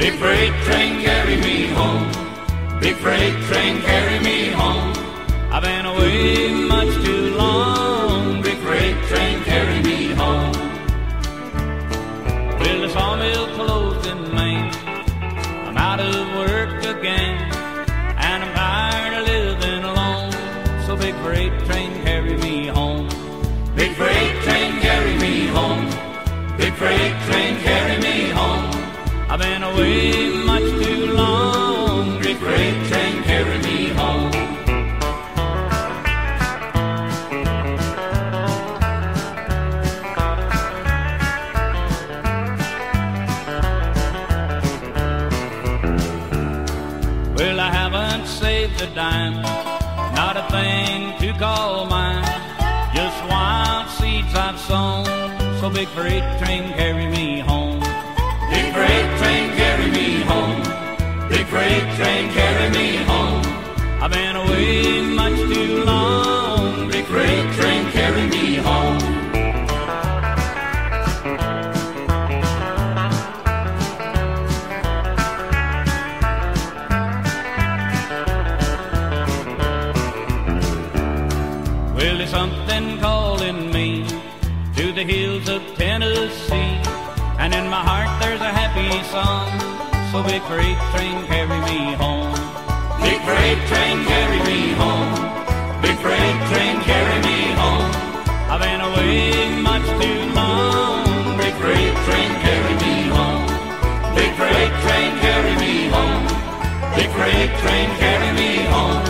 Big freight train carry me home. Big freight train carry me home. I've been away much too long. Big freight train carry me home. Well, the sawmill closed in Maine. I'm out of work again, and I'm tired of living alone. So big freight train Big freight train carry me home. Well, I haven't saved a dime, not a thing to call mine. Just wild seeds I've sown, so big freight train carry me home. Freight train carry me home. I've been away much too long. Big freight train carry me home. Well, there's something calling me to the hills of Tennessee. And in my heart there's a happy song. So big freight train, carry me home. Big freight train, carry me home. Big freight train, carry me home. I've been away much too long. Big freight train, carry me home. Big freight train, carry me home. Big freight train, carry me home.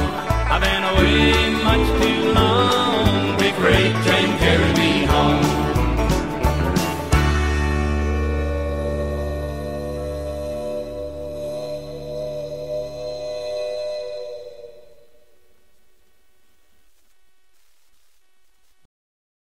I've been away much too